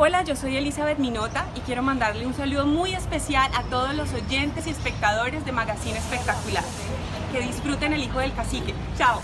Hola, yo soy Elizabeth Minota y quiero mandarle un saludo muy especial a todos los oyentes y espectadores de Magazine Espectacular. Que disfruten el hijo del cacique. Chao.